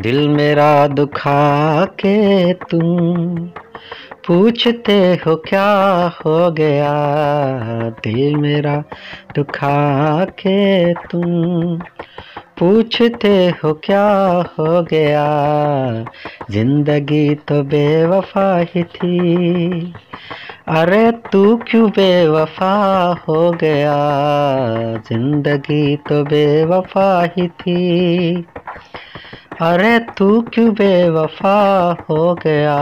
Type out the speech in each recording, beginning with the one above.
दिल मेरा दुखा के तुम पूछते हो क्या हो गया? दिल मेरा दुखा के तुम पूछते हो क्या हो गया? ज़िंदगी तो बेवफा ही थी। अरे तू क्यों बेवफा हो गया? ज़िंदगी तो बेवफा ही थी। अरे तू क्यों बेवफा हो गया?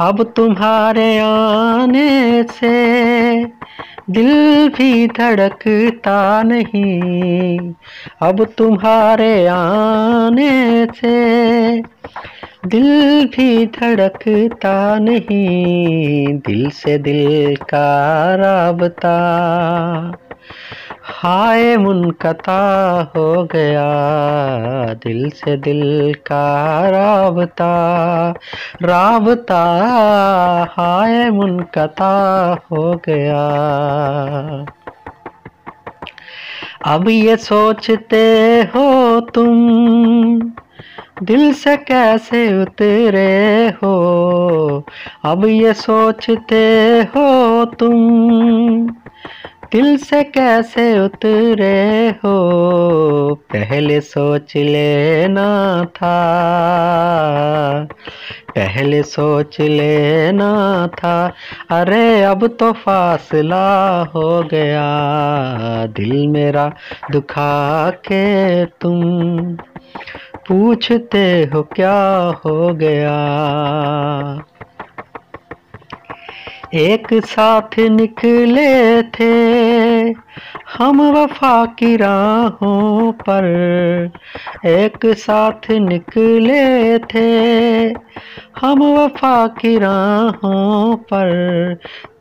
अब तुम्हारे आने से दिल भी धड़कता नहीं। अब तुम्हारे आने से दिल भी धड़कता नहीं। दिल से दिल का राबता। हाय मुनकता हो गया, दिल से दिल का राबता राबता। हाय मुनकता हो गया। अब ये सोचते हो तुम, दिल से कैसे उतरे हो? अब ये सोचते हो तुम दिल से कैसे उतरे हो? पहले सोच लेना था। पहले सोच लेना था। अरे, अब तो फासला हो गया। दिल मेरा दुखा के तुम पूछते हो क्या हो गया? एक साथ निकले थे, हम वफा की राहों पर। एक साथ निकले थे, हम वफा की राहों पर।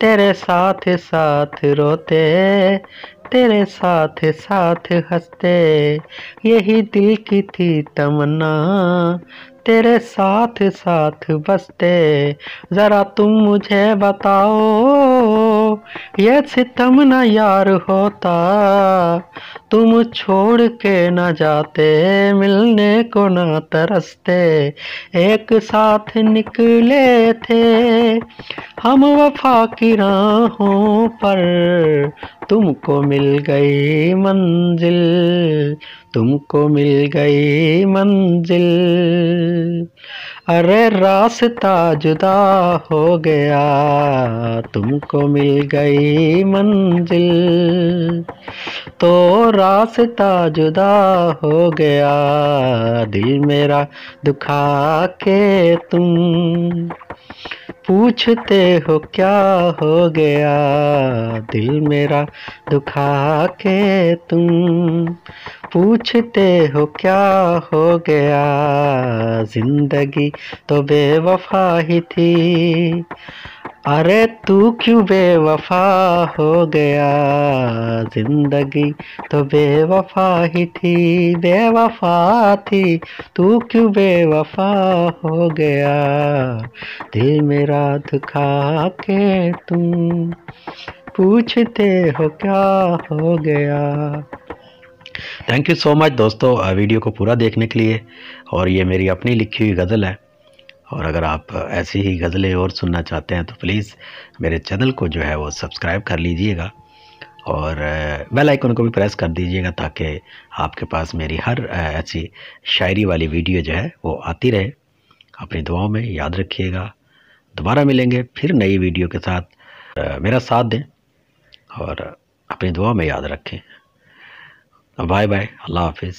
तेरे साथ साथ रोते, तेरे साथ साथ हँसते, यही दिल की थी तमन्ना। तेरे साथ साथ बसते। ज़रा तुम मुझे बताओ। ये सितम न यार होता, तुम छोड़ के न जाते, मिलने को न तरसते, एक साथ निकले थे। हम वफा की राहों पर तुमको मिल गई मंजिल, तुमको मिल गई मंजिल। अरे रास्ता जुदा हो गया तुमको मिल गई मंजिल। तो रास्ता जुदा हो गया। दिल मेरा दुखा के तुम पूछते हो क्या हो गया? दिल मेरा दुखा के तुम पूछते हो क्या हो गया? ज़िंदगी तो बेवफा ही थी। अरे तू क्यों बेवफा हो गया? ज़िंदगी तो बेवफा ही थी, बेवफा थी। तू क्यों बेवफा हो गया? दिल मेरा दुखा के तुम पूछते हो क्या हो गया? थैंक यू सो मच दोस्तों वीडियो को पूरा देखने के लिए। और ये मेरी अपनी लिखी हुई गज़ल है। और अगर आप ऐसी ही गज़लें और सुनना चाहते हैं तो प्लीज़ मेरे चैनल को जो है वो सब्सक्राइब कर लीजिएगा और बेल आइकन को भी प्रेस कर दीजिएगा ताकि आपके पास मेरी हर ऐसी शायरी वाली वीडियो जो है वो आती रहे। अपनी दुआओं में याद रखिएगा। दोबारा मिलेंगे फिर नई वीडियो के साथ। मेरा साथ दें और अपनी दुआ में याद रखें। बाय बाय अल्लाह हाफिज़।